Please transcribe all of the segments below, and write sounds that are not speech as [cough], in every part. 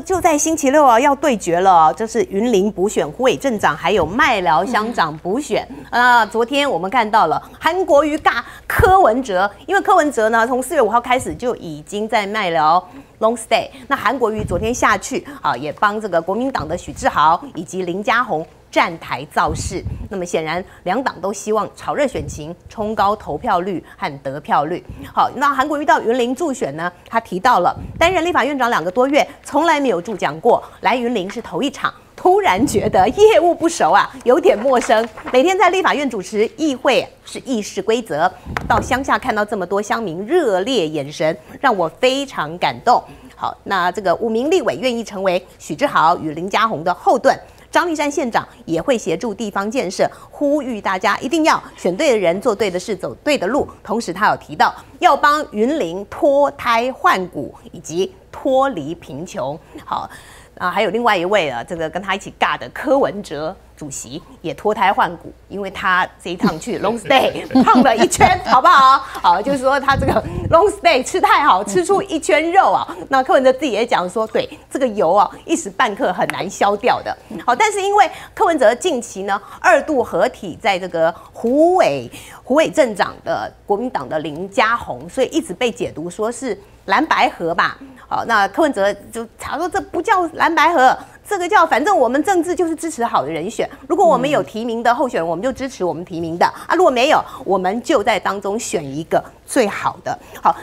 个就在星期六啊，要对决了，这是云林补选湖尾镇长，还有麦寮乡长补选。啊，昨天我们看到了韩国瑜尬柯文哲，因为柯文哲呢，从四月五号开始就已经在麦寮 long stay。那韩国瑜昨天下去啊，也帮这个国民党的许志豪以及林佳宏。站台造势，那么显然两党都希望炒热选情，冲高投票率和得票率。好，那韩国瑜到云林助选呢？他提到了担任立法院长两个多月，从来没有助讲过，来云林是头一场，突然觉得业务不熟啊，有点陌生。每天在立法院主持议会是议事规则，到乡下看到这么多乡民热烈眼神，让我非常感动。好，那这个五名立委愿意成为许志豪与林佳宏的后盾。张立山县长也会协助地方建设，呼吁大家一定要选对的人，做对的事，走对的路。同时，他有提到要帮云林脱胎换骨，以及脱离贫穷。好，啊，还有另外一位啊，这个跟他一起尬的柯文哲。主席也脱胎换骨，因为他这一趟去 long stay [laughs] 胖了一圈，好不好？[laughs] 好，就是说他这个 long stay 吃太好，吃出一圈肉啊。那柯文哲自己也讲说，对这个油啊，一时半刻很难消掉的。好，但是因为柯文哲近期呢二度合体在这个胡伟胡伟镇长的国民党的林佳宏，所以一直被解读说是蓝白河吧。好，那柯文哲就查说这不叫蓝白河。这个叫反正我们政治就是支持好的人选。如果我们有提名的候选人，我们就支持我们提名的啊。如果没有，我们就在当中选一个最好的。好，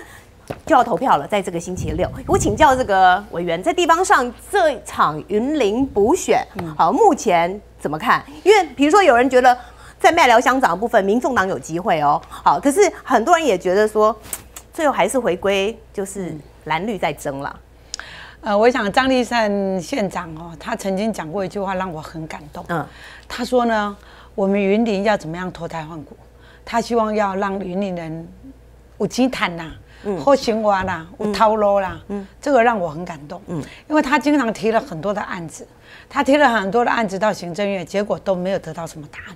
就要投票了，在这个星期六，我请教这个委员，在地方上这场云林补选，好，目前怎么看？因为比如说有人觉得在麦寮乡长的部分，民众党有机会哦。好，可是很多人也觉得说，最后还是回归就是蓝绿在争了。呃，我想张立善县长哦，他曾经讲过一句话让我很感动。嗯，他说呢，我们云林要怎么样脱胎换骨？他希望要让云林人有基坦呐，或生活啦，有套路啦。嗯，这个让我很感动。嗯，因为他经常提了很多的案子，他提了很多的案子到行政院，结果都没有得到什么答案。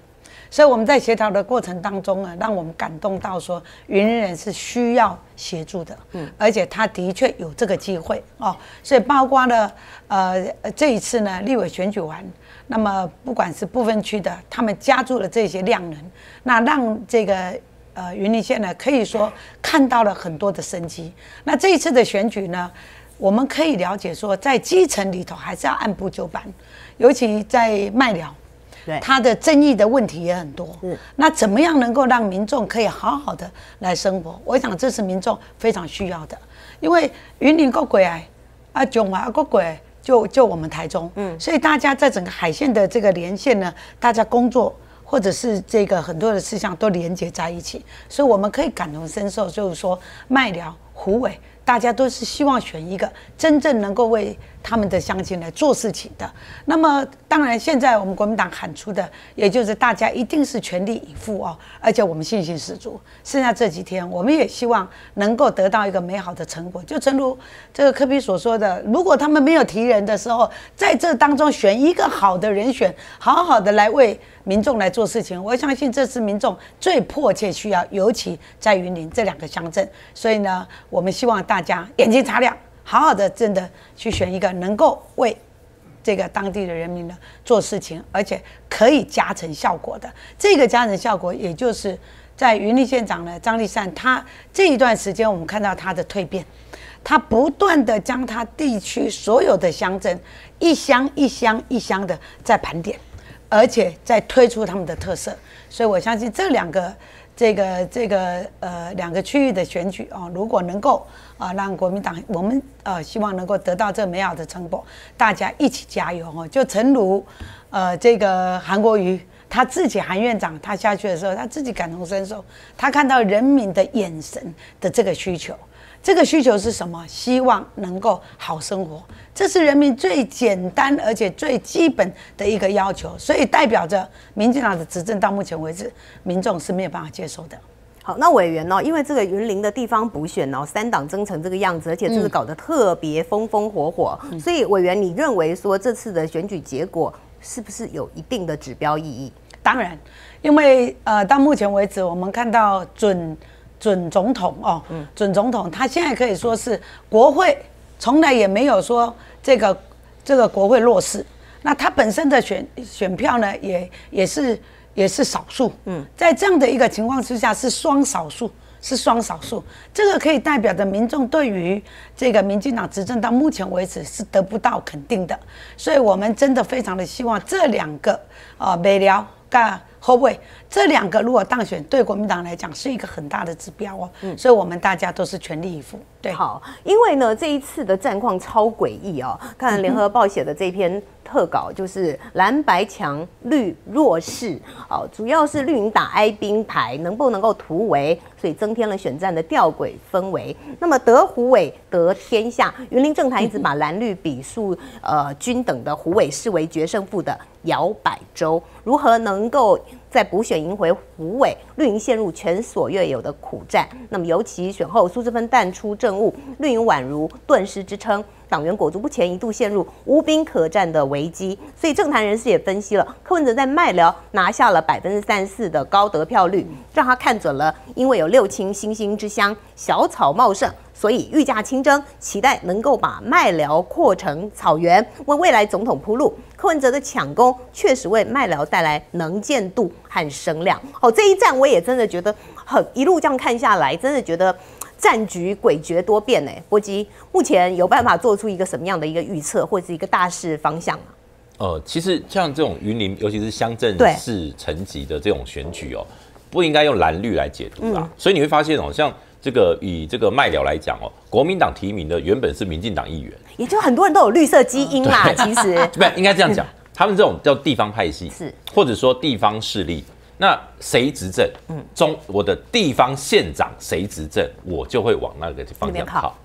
所以我们在协调的过程当中呢，让我们感动到说，云林人是需要协助的，嗯，而且他的确有这个机会哦。所以包括了呃这一次呢，立委选举完，那么不管是部分区的，他们加注了这些量能，那让这个呃云林县呢，可以说看到了很多的生机。那这一次的选举呢，我们可以了解说，在基层里头还是要按部就班，尤其在麦寮。他的争议的问题也很多，那怎么样能够让民众可以好好的来生活？我想这是民众非常需要的，因为云林过鬼啊，啊，中华过鬼就就我们台中，嗯，所以大家在整个海线的这个连线呢，大家工作或者是这个很多的事项都连接在一起，所以我们可以感同身受，就是说麦寮、胡伟。大家都是希望选一个真正能够为他们的乡亲来做事情的。那么，当然现在我们国民党喊出的，也就是大家一定是全力以赴哦，而且我们信心十足。剩下这几天，我们也希望能够得到一个美好的成果。就正如这个科比所说的，如果他们没有提人的时候，在这当中选一个好的人选，好好的来为。民众来做事情，我相信这是民众最迫切需要，尤其在云林这两个乡镇。所以呢，我们希望大家眼睛擦亮，好好的真的去选一个能够为这个当地的人民呢做事情，而且可以加成效果的。这个加成效果，也就是在云林县长呢张立善，他这一段时间我们看到他的蜕变，他不断的将他地区所有的乡镇一乡一乡一乡的在盘点。而且在推出他们的特色，所以我相信这两个这个这个呃两个区域的选举啊，如果能够啊让国民党我们呃希望能够得到这美好的成果，大家一起加油哦！就诚如呃这个韩国瑜他自己韩院长他下去的时候，他自己感同身受，他看到人民的眼神的这个需求。这个需求是什么？希望能够好生活，这是人民最简单而且最基本的一个要求，所以代表着民进党的执政到目前为止，民众是没有办法接受的。好，那委员呢？因为这个云林的地方补选哦，三党争成这个样子，而且这个搞得特别风风火火，所以委员，你认为说这次的选举结果是不是有一定的指标意义？当然，因为呃，到目前为止，我们看到准。准总统哦，准总统，他现在可以说是国会从来也没有说这个这个国会弱势，那他本身的选选票呢，也也是也是少数。嗯，在这样的一个情况之下，是双少数，是双少数。这个可以代表着民众对于这个民进党执政到目前为止是得不到肯定的，所以我们真的非常的希望这两个啊，美疗跟后卫这两个如果当选，对国民党来讲是一个很大的指标哦。嗯，所以我们大家都是全力以赴。对，好，因为呢这一次的战况超诡异哦，看联合报写的这篇特稿，就是蓝白强绿弱势，哦，主要是绿营打哀兵牌，能不能够突围，所以增添了选战的吊诡氛围。那么得胡伟得天下，云林政坛一直 [laughs] 把蓝绿比数呃均等的胡伟视为决胜负的摇摆州，如何能够？在补选赢回胡伟，绿营陷入前所未有的苦战。那么，尤其选后苏志芬淡出政务，绿营宛如顿失支撑，党员裹足不前，一度陷入无兵可战的危机。所以，政坛人士也分析了，柯文哲在麦寮拿下了百分之三十四的高得票率，让他看准了，因为有六亲星星之乡，小草茂盛。所以御驾亲征，期待能够把麦寮扩成草原，为未来总统铺路。柯文哲的抢攻确实为麦寮带来能见度和声量。哦，这一战我也真的觉得很一路这样看下来，真的觉得 [tsk] 战局诡谲多变呢。波基目前有办法做出一个什么样的一个预测，或者是一个大势方向吗？呃，其实像这种云林，尤其是乡镇市层级的这种选举哦，不应该用蓝绿来解读啦。所以你会发现哦，像。这个以这个麦寮来讲哦，国民党提名的原本是民进党议员，也就很多人都有绿色基因啦。[laughs] 其实 [laughs] 不应该这样讲，他们这种叫地方派系，是或者说地方势力。那谁执政，嗯，中我的地方县长谁执政，我就会往那个方向靠。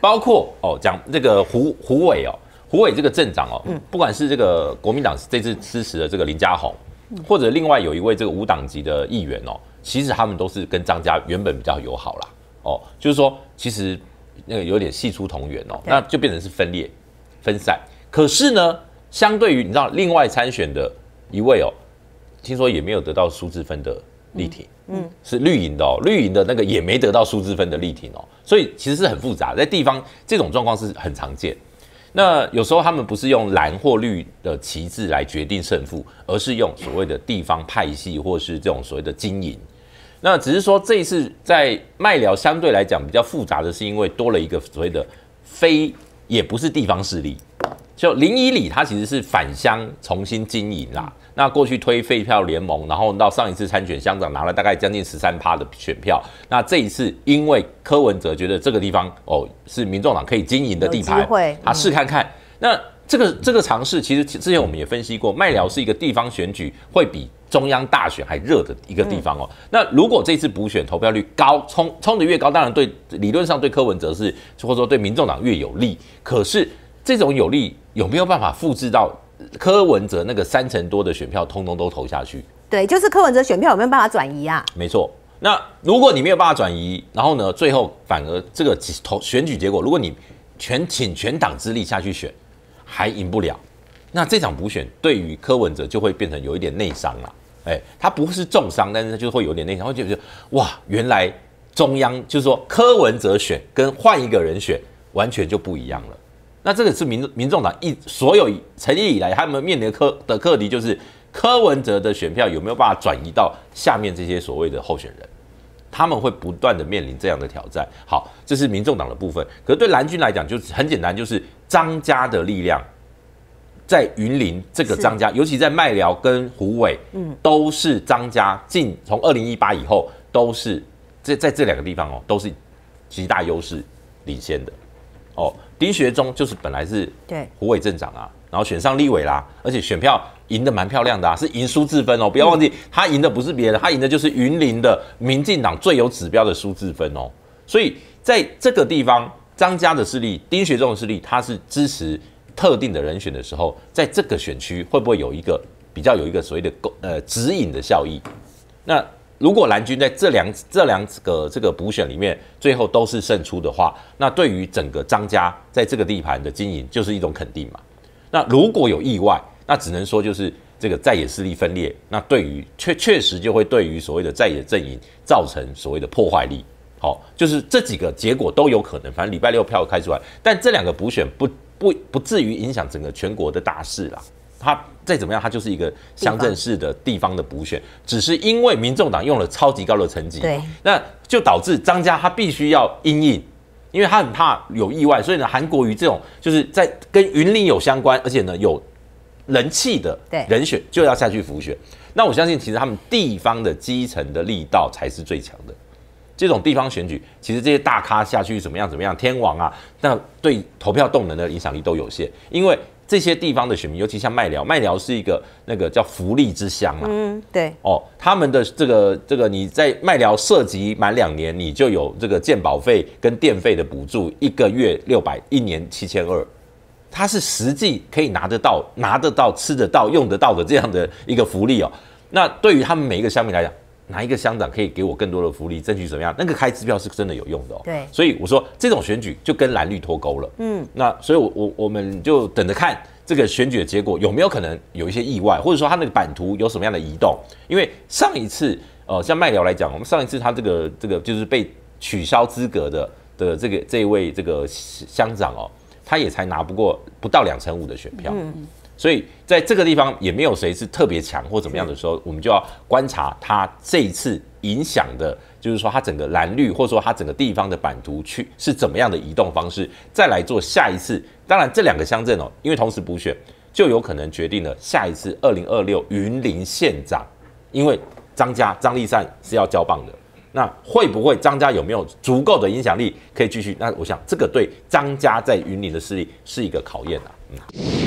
包括哦，讲这个胡胡伟哦，胡伟这个镇长哦，嗯，不管是这个国民党这次支持的这个林家宏，或者另外有一位这个无党籍的议员哦。其实他们都是跟张家原本比较友好啦，哦，就是说其实那个有点系出同源哦，那就变成是分裂、分散。可是呢，相对于你知道另外参选的一位哦，听说也没有得到苏志芬的力挺，嗯，是绿营的哦，绿营的那个也没得到苏志芬的力挺哦，所以其实是很复杂，在地方这种状况是很常见。那有时候他们不是用蓝或绿的旗帜来决定胜负，而是用所谓的地方派系或是这种所谓的经营。那只是说这一次在麦寮相对来讲比较复杂的是，因为多了一个所谓的非也不是地方势力，就林依里他其实是返乡重新经营啦。那过去推废票联盟，然后到上一次参选乡长拿了大概将近十三趴的选票。那这一次因为柯文哲觉得这个地方哦是民众党可以经营的地盘，他试看看。那这个这个尝试其实之前我们也分析过，麦寮是一个地方选举会比。中央大选还热的一个地方哦，那如果这次补选投票率高，冲冲的越高，当然对理论上对柯文哲是，或者说对民众党越有利。可是这种有利有没有办法复制到柯文哲那个三成多的选票，通通都投下去？对，就是柯文哲选票有没有办法转移啊？没错。那如果你没有办法转移，然后呢，最后反而这个投选举结果，如果你全请全党之力下去选，还赢不了。那这场补选对于柯文哲就会变成有一点内伤了，哎，他不是重伤，但是他就会有点内伤，会觉得哇，原来中央就是说柯文哲选跟换一个人选完全就不一样了。那这个是民民众党一所有成立以来他们面临的课的课题，就是柯文哲的选票有没有办法转移到下面这些所谓的候选人，他们会不断的面临这样的挑战。好，这是民众党的部分，可是对蓝军来讲，就是很简单，就是张家的力量。在云林这个张家，尤其在麦寮跟虎尾，嗯，都是张家进从二零一八以后都是这在这两个地方哦，都是极大优势领先的哦。丁学忠就是本来是对虎尾镇长啊，然后选上立委啦，而且选票赢得蛮漂亮的啊，是赢苏志芬哦，不要忘记他赢的不是别人，他赢的就是云林的民进党最有指标的苏志芬哦。所以在这个地方，张家的势力，丁学忠的势力，他是支持。特定的人选的时候，在这个选区会不会有一个比较有一个所谓的勾呃指引的效益？那如果蓝军在这两这两个这个补选里面最后都是胜出的话，那对于整个张家在这个地盘的经营就是一种肯定嘛。那如果有意外，那只能说就是这个在野势力分裂，那对于确确实就会对于所谓的在野阵营造成所谓的破坏力。好，就是这几个结果都有可能，反正礼拜六票开出来，但这两个补选不。不不至于影响整个全国的大势啦。它再怎么样，他就是一个乡镇市的地方的补选，只是因为民众党用了超级高的成绩，对，那就导致张家他必须要因应，因为他很怕有意外，所以呢，韩国瑜这种就是在跟云林有相关，而且呢有人气的人选就要下去辅选。那我相信，其实他们地方的基层的力道才是最强的。这种地方选举，其实这些大咖下去怎么样怎么样，天王啊，那对投票动能的影响力都有限，因为。这些地方的选民，尤其像麦寮，麦寮是一个那个叫福利之乡啊。嗯，对。哦，他们的这个这个，你在麦寮涉及满两年，你就有这个健保费跟电费的补助，一个月六百，一年七千二。它是实际可以拿得到、拿得到、吃得到、用得到的这样的一个福利哦。那对于他们每一个乡民来讲，哪一个乡长可以给我更多的福利，争取怎么样？那个开支票是真的有用的哦。对，所以我说这种选举就跟蓝绿脱钩了。嗯，那所以，我我我们就等着看这个选举的结果有没有可能有一些意外，或者说他那个版图有什么样的移动？因为上一次，呃，像麦寮来讲，我们上一次他这个这个就是被取消资格的的这个这一位这个乡长哦，他也才拿不过不到两成五的选票。嗯。所以在这个地方也没有谁是特别强或怎么样的时候，我们就要观察它这一次影响的，就是说它整个蓝绿或者说它整个地方的版图去是怎么样的移动方式，再来做下一次。当然这两个乡镇哦，因为同时补选，就有可能决定了下一次二零二六云林县长，因为张家张立善是要交棒的，那会不会张家有没有足够的影响力可以继续？那我想这个对张家在云林的势力是一个考验啊。嗯。